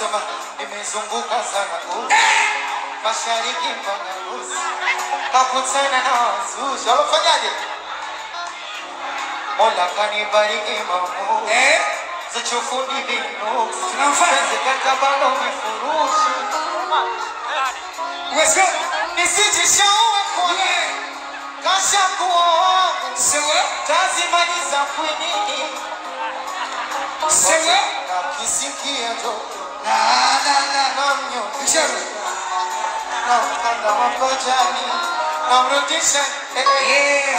Nasema nimezunguka sana uh, mashariki mpaka usi, kakutana na wazushi walofanyaje? Mola kanibariki mamu Eh? zichufundi vinu Tunamfanya. wezekaka bado vifurushi What's up? nisijishaue kwa Yeah. kasha kuwa wangu Say what? tazimaliza kwinini Say what? na kisikia joto Namrudisha eh, eh,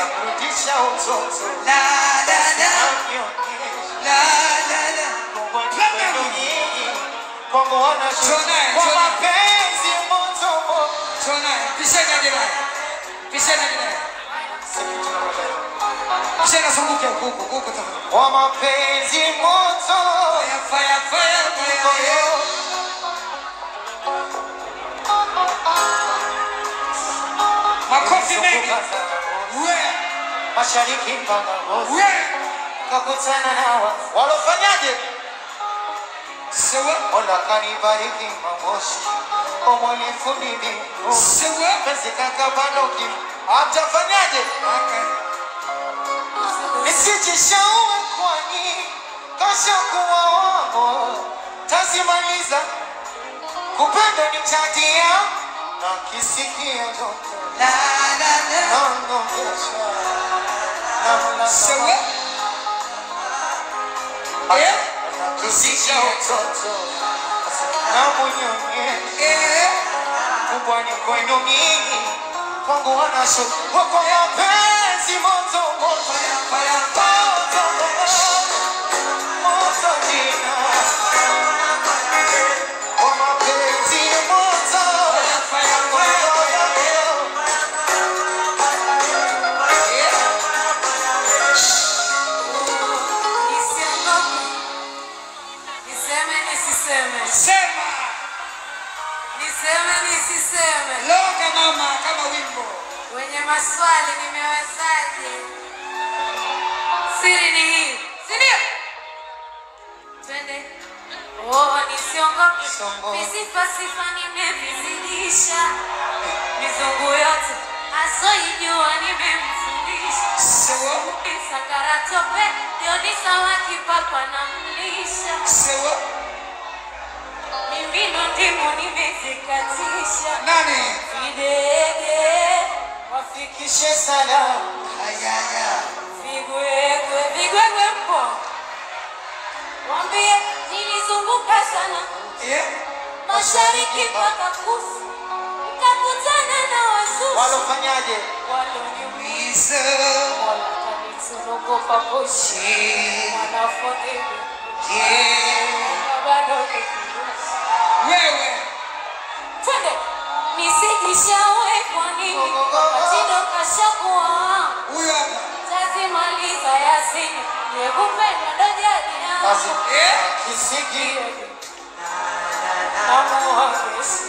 kwa mapenzi moto moto Makofi mashariki mpaka kakutana nawa walofanyaje what? Mola kanibariki mamoshi omwalifundi vinu Say what? penzi kaka bado kim atafanyaje nisijishaue kwani kasha kuwa wamo tazimaliza kupenda ni chadia na kisikia joto La la la. naongesha Say namna what? Yeah. kisikia joto na munyonye Yeah. kubwa ni kwenu nyinyi kwangu wanasho wako mapenzi moto moto Fire moto Niseme Loka mama kama wimbo. Wenye maswali nimewezaje? Siri ni hii. Si ndio? Twende. Oh, nisiongope. Nisiongope. Visifa sifa nimevizidisha. Mizungu yote asoijua nimemfundisha. Sakaratope ndio ni sawa kipapa na Mimi ndo nimezikatisha. Nani? Videge wafikishe salamu Ayaya. vigwegwe vigwegwe mpo. Wambie nilizunguka sana Yeah. mashariki mpaka kusi, nikakutana na wasusi walofanyaje waloniumiza, Lisa. walakanitunukupa poshi Yeah. wanafodhili kwa nini? Wakati ndo kashakuwa. Huyo hapa. tazimaliza yasini. Yekupenda ndo jadi basi yangu. Yeah. kisiki. Namuhagesi namlaza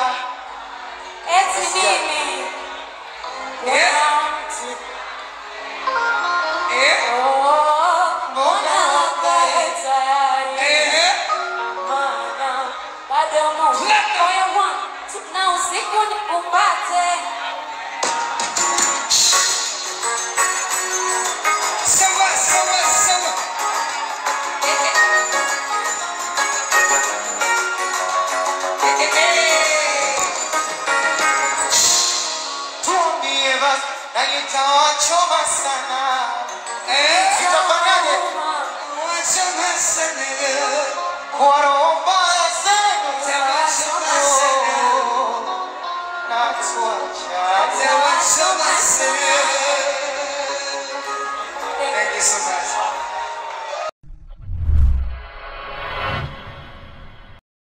It's me. Itawachoma sana